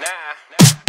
nah. nah.